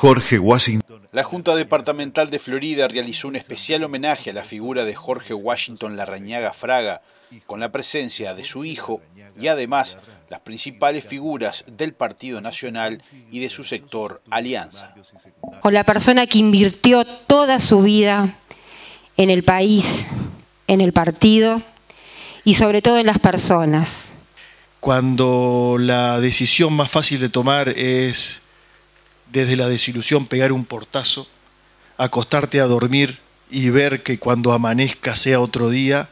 Jorge Washington. La Junta Departamental de Florida realizó un especial homenaje a la figura de Jorge Washington Larrañaga Fraga, con la presencia de su hijo y además las principales figuras del Partido Nacional y de su sector Alianza. Con la persona que invirtió toda su vida en el país, en el partido y sobre todo en las personas. Cuando la decisión más fácil de tomar es desde la desilusión pegar un portazo, acostarte a dormir y ver que cuando amanezca sea otro día,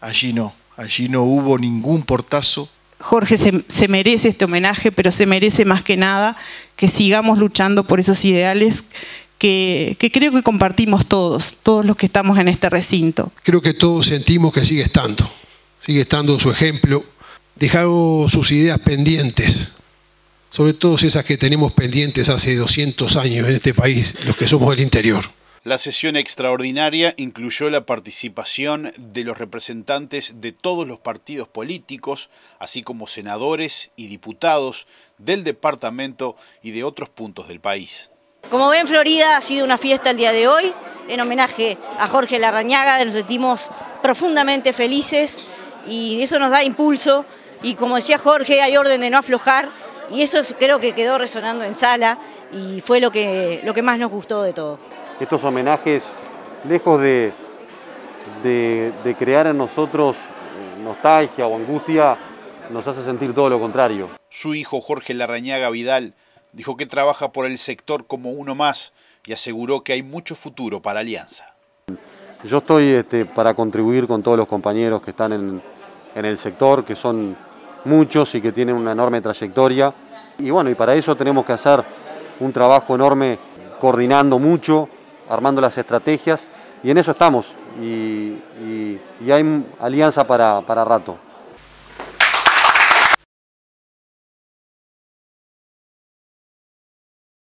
allí no, allí no hubo ningún portazo. Jorge se, merece este homenaje, pero se merece más que nada que sigamos luchando por esos ideales que, que, creo que compartimos todos, todos los que estamos en este recinto. Creo que todos sentimos que sigue estando, sigue estando su ejemplo, dejado sus ideas pendientes, sobre todo esas que tenemos pendientes hace 200 años en este país, los que somos del interior. La sesión extraordinaria incluyó la participación de los representantes de todos los partidos políticos, así como senadores y diputados del departamento y de otros puntos del país. Como ven, Florida ha sido una fiesta el día de hoy, en homenaje a Jorge Larrañaga, nos sentimos profundamente felices y eso nos da impulso y como decía Jorge, hay orden de no aflojar y eso creo que quedó resonando en sala y fue lo que, lo que más nos gustó de todo. Estos homenajes, lejos de, de, crear en nosotros nostalgia o angustia, nos hace sentir todo lo contrario. Su hijo Jorge Larrañaga Vidal dijo que trabaja por el sector como uno más y aseguró que hay mucho futuro para Alianza. Yo estoy este, para contribuir con todos los compañeros que están en, en el sector, que son muchos y que tienen una enorme trayectoria. Y bueno, y para eso tenemos que hacer un trabajo enorme coordinando mucho, armando las estrategias y en eso estamos y, hay alianza para, para rato.